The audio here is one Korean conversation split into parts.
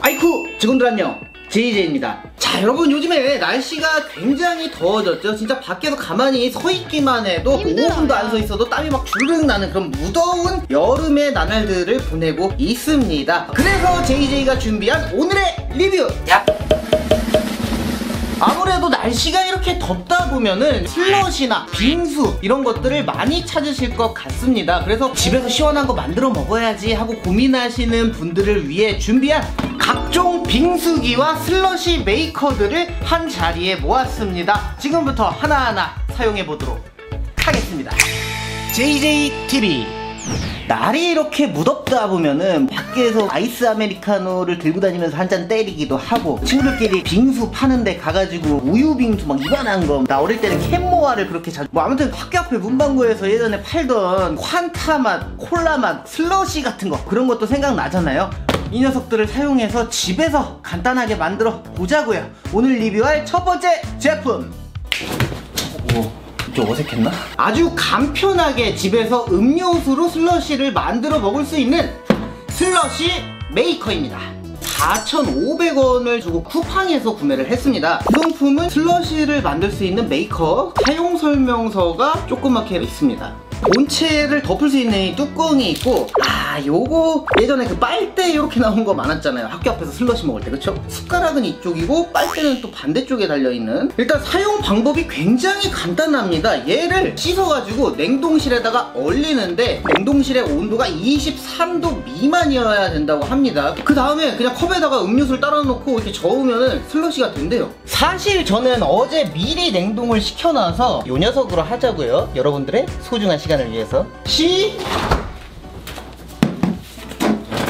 아이쿠 직원들 안녕 JJ입니다. 자 여러분 요즘에 날씨가 굉장히 더워졌죠? 진짜 밖에서 가만히 서 있기만 해도 힘들어요. 5분도 안 서 있어도 땀이 막 주르륵 나는 그런 무더운 여름의 나날들을 보내고 있습니다. 그래서 JJ가 준비한 오늘의 리뷰! 야. 아무래도 날씨가 이렇게 덥다 보면은 슬러시나 빙수 이런 것들을 많이 찾으실 것 같습니다. 그래서 집에서 시원한 거 만들어 먹어야지 하고 고민하시는 분들을 위해 준비한 각종 빙수기와 슬러시 메이커들을 한 자리에 모았습니다. 지금부터 하나하나 사용해 보도록 하겠습니다. JJTV 날이 이렇게 무덥다 보면은 밖에서 아이스 아메리카노를 들고 다니면서 한 잔 때리기도 하고 친구들끼리 빙수 파는데 가가지고 우유 빙수 막 이만한 거. 나 어릴 때는 캔모아를 그렇게 자주 뭐 아무튼 학교 앞에 문방구에서 예전에 팔던 환타 맛, 콜라 맛, 슬러시 같은 거. 그런 것도 생각나잖아요. 이 녀석들을 사용해서 집에서 간단하게 만들어 보자고요. 오늘 리뷰할 첫 번째 제품. 오, 좀 어색했나? 아주 간편하게 집에서 음료수로 슬러시를 만들어 먹을 수 있는 슬러시 메이커입니다. 4,500원을 주고 쿠팡에서 구매를 했습니다. 구성품은 슬러시를 만들 수 있는 메이커 사용 설명서가 조그맣게 있습니다. 본체를 덮을 수 있는 이 뚜껑이 있고 아 요거 예전에 그 빨대 이렇게 나온 거 많았잖아요. 학교 앞에서 슬러시 먹을 때 그쵸? 숟가락은 이쪽이고 빨대는 또 반대쪽에 달려있는. 일단 사용 방법이 굉장히 간단합니다. 얘를 씻어가지고 냉동실에다가 얼리는데 냉동실의 온도가 23도 미만이어야 된다고 합니다. 그 다음에 그냥 컵에다가 음료수를 따라 놓고 이렇게 저으면 슬러시가 된대요. 사실 저는 어제 미리 냉동을 시켜놔서 요 녀석으로 하자고요. 여러분들의 소중한 시간 을 위해서 시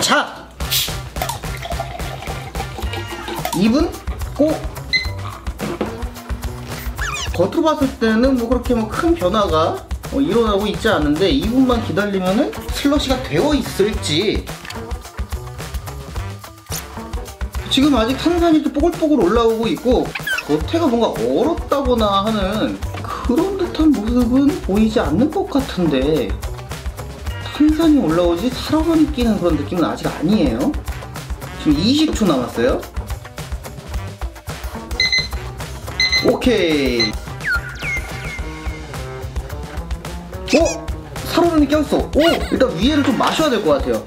자! 2분 고 겉으로 봤을 때는 뭐 그렇게 뭐 큰 변화가 어, 일어나고 있지 않은데 2분만 기다리면은 슬러시가 되어 있을지 지금 아직 탄산이 또 뽀글뽀글 올라오고 있고 겉에가 뭔가 얼었다거나 하는 그런 듯한 모습은 보이지 않는 것 같은데 탄산이 올라오지 살아만이 끼는 그런 느낌은 아직 아니에요. 지금 20초 남았어요. 오케이. 어? 살얼음이 껴있어. 오! 일단 위에를 좀 마셔야 될 것 같아요.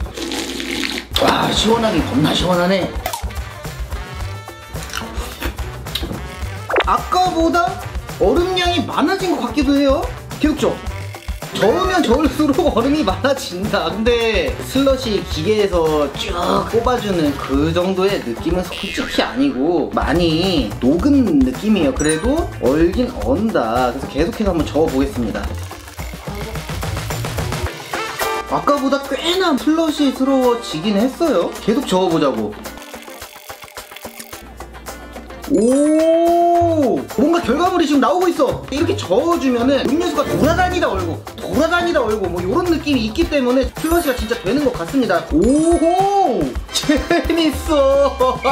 와 시원하긴 겁나 시원하네. 아까보다 얼음량이 많아진 것 같기도 해요. 기억죠? 저으면 저을수록 얼음이 많아진다. 근데 슬러시 기계에서 쭉 뽑아주는 그 정도의 느낌은 솔직히 아니고 많이 녹은 느낌이에요. 그래도 얼긴 언다. 그래서 계속해서 한번 저어보겠습니다. 아까보다 꽤나 슬러시스러워지긴 했어요. 계속 저어보자고. 오 뭔가 결과물이 지금 나오고 있어. 이렇게 저어주면은 음료수가 돌아다니다 얼고. 돌아다니다 얼고. 뭐 이런 느낌이 있기 때문에 슬러시가 진짜 되는 것 같습니다. 오호! 재밌어.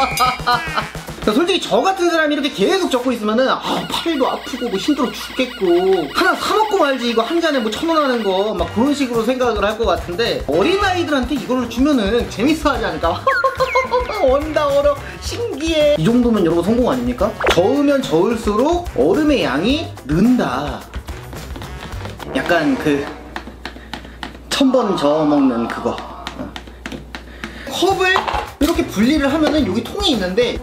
솔직히 저 같은 사람이 이렇게 계속 적고 있으면은 아 팔도 아프고 뭐 힘들어 죽겠고. 하나 사 먹고 말지 이거 한 잔에 뭐 천 원 하는 거. 막 그런 식으로 생각을 할 것 같은데 어린 아이들한테 이걸 주면은 재밌어 하지 않을까 온다 얼어 신기해 이 정도면 여러분 성공 아닙니까? 저으면 저을수록 얼음의 양이 는다 약간 그 천번 저어 먹는 그거 어. 컵을 이렇게 분리를 하면은 여기 통이 있는데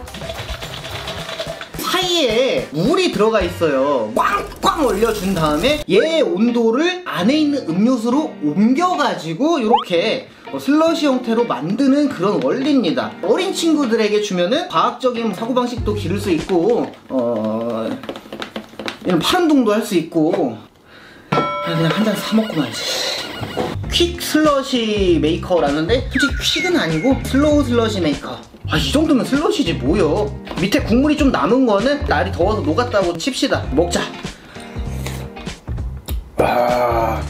사이에 물이 들어가 있어요. 꽝 꽝 올려준 다음에 얘의 온도를 안에 있는 음료수로 옮겨가지고 이렇게 어, 슬러시 형태로 만드는 그런 원리입니다. 어린 친구들에게 주면은 과학적인 사고방식도 기를 수 있고, 어, 이런 파란동도 할 수 있고, 그냥 한 잔 사 먹고 말지. quick 슬러시 메이커라는데 솔직히 quick은 아니고 slow 슬러시 메이커. 아 이 정도면 슬러시지 뭐요 밑에 국물이 좀 남은 거는 날이 더워서 녹았다고 칩시다. 먹자 아...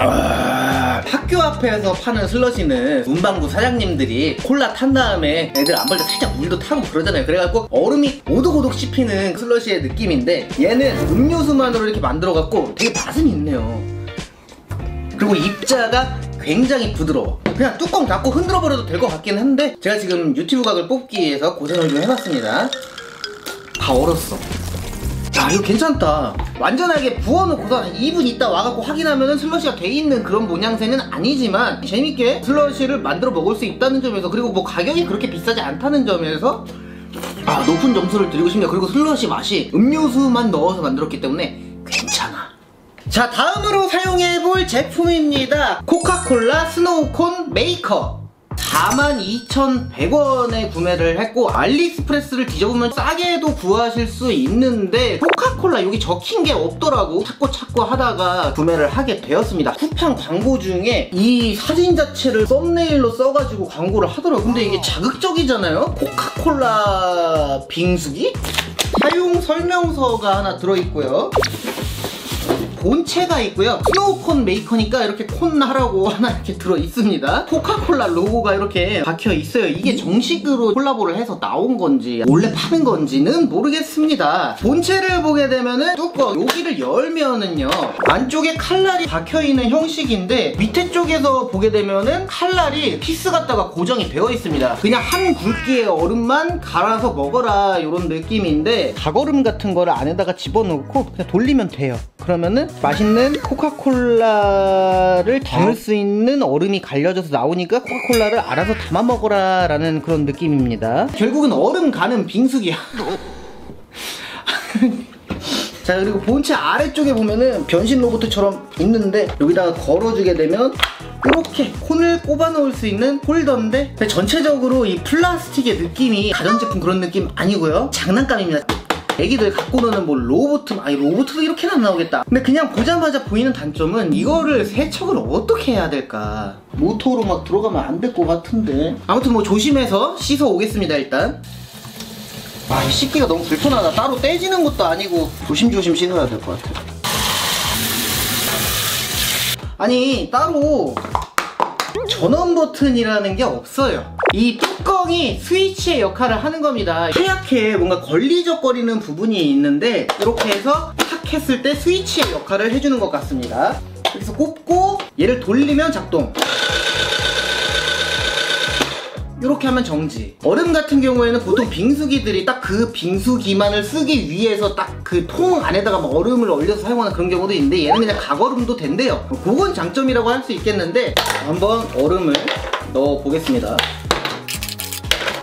아... 학교 앞에서 파는 슬러시는 문방구 사장님들이 콜라 탄 다음에 애들 안 볼 때 살짝 물도 타고 그러잖아요. 그래갖고 얼음이 오독오독 씹히는 슬러시의 느낌인데 얘는 음료수만으로 이렇게 만들어갖고 되게 맛은 있네요. 그리고 입자가 굉장히 부드러워. 그냥 뚜껑 닫고 흔들어 버려도 될 것 같긴 한데 제가 지금 유튜브 각을 뽑기 위해서 고생을 좀 해봤습니다. 다 얼었어 야 이거 괜찮다. 완전하게 부어놓고서 한 2분 있다 와갖고 확인하면은 슬러시가 돼 있는 그런 모양새는 아니지만 재밌게 슬러시를 만들어 먹을 수 있다는 점에서 그리고 뭐 가격이 그렇게 비싸지 않다는 점에서 아 높은 점수를 드리고 싶네요. 그리고 슬러시 맛이 음료수만 넣어서 만들었기 때문에 괜찮아. 자 다음으로 사용해볼 제품입니다. 코카콜라 snow cone 메이커 42,100원에 구매를 했고 알리익스프레스를 뒤져보면 싸게도 구하실 수 있는데 코카콜라 여기 적힌 게 없더라고. 찾고 찾고 하다가 구매를 하게 되었습니다. 쿠팡 광고 중에 이 사진 자체를 썸네일로 써가지고 광고를 하더라고. 근데 이게 자극적이잖아요? 코카콜라 빙수기? 사용 설명서가 하나 들어있고요 본체가 있고요. snow cone 메이커니까 이렇게 콘 하라고 하나 이렇게 들어 있습니다. 코카콜라 로고가 이렇게 박혀 있어요. 이게 정식으로 콜라보를 해서 나온 건지 원래 파는 건지는 모르겠습니다. 본체를 보게 되면은 뚜껑 여기를 열면은요 안쪽에 칼날이 박혀 있는 형식인데 밑에 쪽에서 보게 되면은 칼날이 피스 갖다가 고정이 되어 있습니다. 그냥 한 굵기의 얼음만 갈아서 먹어라 이런 느낌인데 각얼음 같은 거를 안에다가 집어넣고 그냥 돌리면 돼요. 그러면은 맛있는 코카콜라를 담을 수 있는 얼음이 갈려져서 나오니까 코카콜라를 알아서 담아 먹어라 라는 그런 느낌입니다. 결국은 얼음 가는 빙수기야. 자 그리고 본체 아래쪽에 보면은 변신 로봇처럼 있는데 여기다가 걸어주게 되면 이렇게 콘을 꼽아 놓을 수 있는 홀더인데 전체적으로 이 플라스틱의 느낌이 가전제품 그런 느낌 아니고요. 장난감입니다 애기들 갖고 노는 뭐 로보트 아니 로보트도 이렇게는 안 나오겠다 근데 그냥 보자마자 보이는 단점은 이거를 세척을 어떻게 해야 될까 모터로 막 들어가면 안 될 것 같은데 아무튼 뭐 조심해서 씻어 오겠습니다 일단 아, 이 씻기가 너무 불편하다. 따로 떼지는 것도 아니고 조심조심 씻어야 될 것 같아. 아니, 따로 전원 버튼이라는 게 없어요. 이 뚜껑이 스위치의 역할을 하는 겁니다. 하얗게 뭔가 걸리적거리는 부분이 있는데 이렇게 해서 탁 했을 때 스위치의 역할을 해주는 것 같습니다. 그래서 꼽고 얘를 돌리면 작동. 이렇게 하면 정지. 얼음 같은 경우에는 보통 빙수기들이 딱 그 빙수기만을 쓰기 위해서 딱 그 통 안에다가 막 얼음을 얼려서 사용하는 그런 경우도 있는데 얘는 그냥 각얼음도 된대요. 그건 장점이라고 할 수 있겠는데 한번 얼음을 넣어 보겠습니다.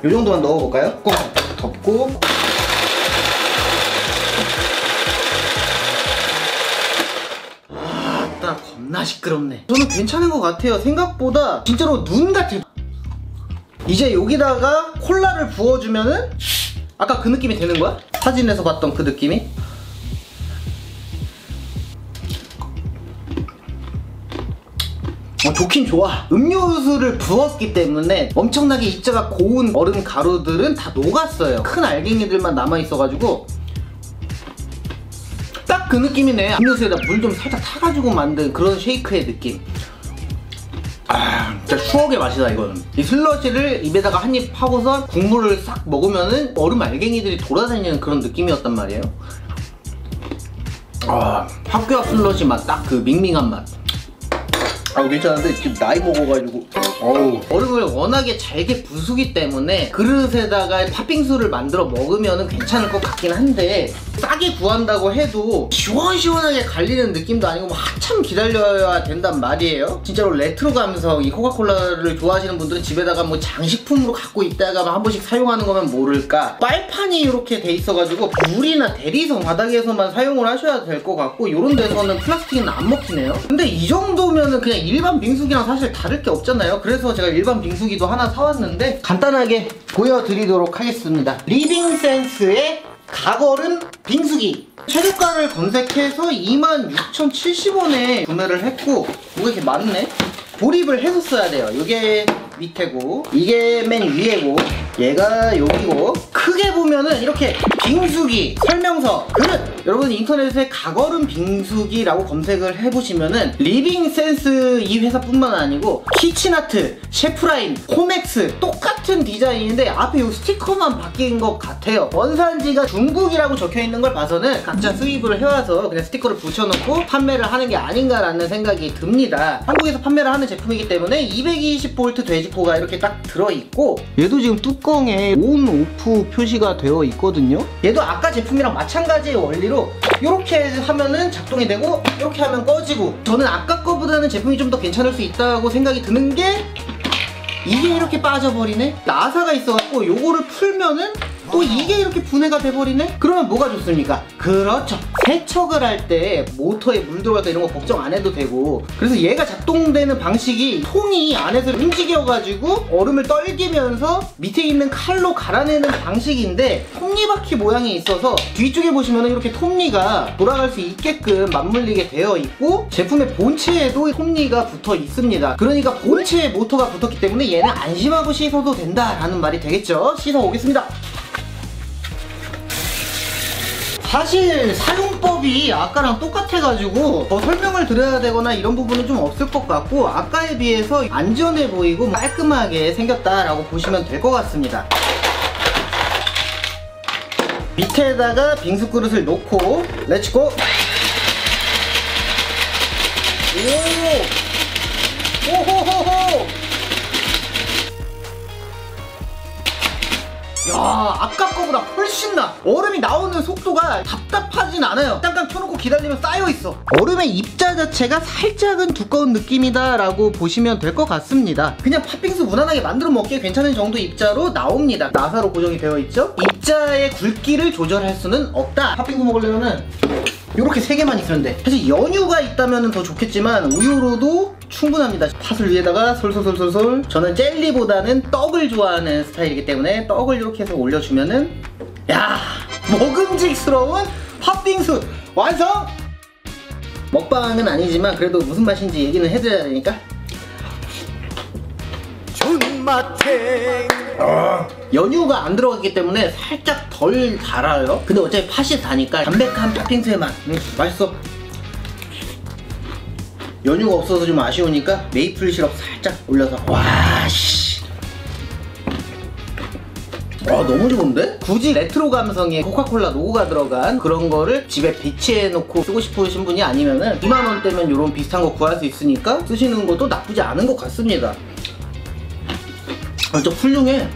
이 정도만 넣어볼까요? 꼭 덮고 아따 겁나 시끄럽네. 저는 괜찮은 것 같아요. 생각보다 진짜로 눈 같아요. 이제 여기다가 콜라를 부어주면은 아까 그 느낌이 되는 거야? 사진에서 봤던 그 느낌이? 어, 좋긴 좋아. 음료수를 부었기 때문에 엄청나게 입자가 고운 얼음 가루들은 다 녹았어요. 큰 알갱이들만 남아있어가지고 딱 그 느낌이네. 음료수에다 물 좀 살짝 타가지고 만든 그런 쉐이크의 느낌. 아, 진짜 추억의 맛이다 이거는. 이 슬러시를 입에다가 한 입 하고서 국물을 싹 먹으면은 얼음 알갱이들이 돌아다니는 그런 느낌이었단 말이에요. 아 학교 앞 슬러시 맛 딱 그 밍밍한 맛 아, 괜찮은데? 지금 나이 먹어가지고. 어우. 얼음을 워낙에 잘게 부수기 때문에 그릇에다가 팥빙수를 만들어 먹으면 괜찮을 것 같긴 한데 싸게 구한다고 해도 시원시원하게 갈리는 느낌도 아니고 뭐 한참 기다려야 된단 말이에요. 진짜로 레트로 감성 이 코카콜라를 좋아하시는 분들은 집에다가 뭐 장식품으로 갖고 있다가 한 번씩 사용하는 거면 모를까. 빨판이 이렇게 돼 있어가지고 유리나 대리석 바닥에서만 사용을 하셔야 될 것 같고 이런 데서는 플라스틱은 안 먹히네요. 근데 이 정도면은 그냥 일반 빙수기랑 사실 다를 게 없잖아요. 그래서 제가 일반 빙수기도 하나 사왔는데 간단하게 보여드리도록 하겠습니다. 리빙센스의 가걸은 빙수기. 최저가를 검색해서 26,070원에 구매를 했고 뭐가 이렇게 많네. 조립을 해서 써야 돼요. 이게 밑에고 이게 맨 위에고 얘가 여기고 크게 보면은 이렇게 빙수기 설명서 그릇. 여러분 인터넷에 각얼음 빙수기라고 검색을 해보시면은 리빙센스 이 회사뿐만 아니고 키친아트, 셰프라인, 코맥스 똑같은 똑같은 디자인인데 앞에 이 스티커만 바뀐 것 같아요. 원산지가 중국이라고 적혀있는 걸 봐서는 각자 수입을 해와서 그냥 스티커를 붙여놓고 판매를 하는 게 아닌가라는 생각이 듭니다. 한국에서 판매를 하는 제품이기 때문에 220V 돼지코가 이렇게 딱 들어있고 얘도 지금 뚜껑 에 on, off 표시가 되어 있거든요 얘도 아까 제품이랑 마찬가지의 원리로 이렇게 하면은 작동이 되고 이렇게 하면 꺼지고 저는 아까 거보다는 제품이 좀 더 괜찮을 수 있다고 생각이 드는 게 이게 이렇게 빠져버리네? 나사가 있어갖고 요거를 풀면은 또 이게 이렇게 분해가 돼버리네? 그러면 뭐가 좋습니까? 그렇죠. 세척을 할 때 모터에 물 들어갈까 이런 거 걱정 안 해도 되고 그래서 얘가 작동되는 방식이 통이 안에서 움직여가지고 얼음을 떨기면서 밑에 있는 칼로 갈아내는 방식인데 톱니바퀴 모양이 있어서 뒤쪽에 보시면은 이렇게 톱니가 돌아갈 수 있게끔 맞물리게 되어 있고 제품의 본체에도 톱니가 붙어 있습니다. 그러니까 본체에 모터가 붙었기 때문에 얘는 안심하고 씻어도 된다라는 말이 되겠죠. 씻어 오겠습니다. 사실 사용법이 아까랑 똑같아가지고 더 설명을 드려야 되거나 이런 부분은 좀 없을 것 같고 아까에 비해서 안전해 보이고 깔끔하게 생겼다라고 보시면 될 것 같습니다. 밑에다가 빙수 그릇을 놓고 let's go 야 아까 거보다 훨씬 나. 얼음이 나오는 속도가 답답하진 않아요. 잠깐 켜놓고 기다리면 쌓여있어. 얼음의 입자 자체가 살짝은 두꺼운 느낌이다 라고 보시면 될 것 같습니다. 그냥 팥빙수 무난하게 만들어 먹기에 괜찮은 정도 입자로 나옵니다. 나사로 고정이 되어 있죠? 입자의 굵기를 조절할 수는 없다. 팥빙수 먹으려면은 이렇게 세 개만 돼. 사실 연유가 있다면 더 좋겠지만 우유로도 충분합니다. 팥을 위에다가 솔솔솔솔솔. 저는 젤리보다는 떡을 좋아하는 스타일이기 때문에 떡을 이렇게 해서 올려주면은 야 먹음직스러운 팥빙수 완성! 먹방은 아니지만 그래도 무슨 맛인지 얘기는 해드려야 되니까 준 마탱 연유가 안 들어갔기 때문에 살짝 덜 달아요. 근데 어차피 팥이 다니까 담백한 팥빙수의 맛. 음, 맛있어. 연유가 없어서 좀 아쉬우니까 메이플 시럽 살짝 올려서 와 씨. 와 너무 좋은데? 굳이 레트로 감성의 코카콜라 로고가 들어간 그런 거를 집에 배치해 놓고 쓰고 싶으신 분이 아니면은 2만원대면 이런 비슷한 거 구할 수 있으니까 쓰시는 것도 나쁘지 않은 것 같습니다. 아, 진짜 훌륭해.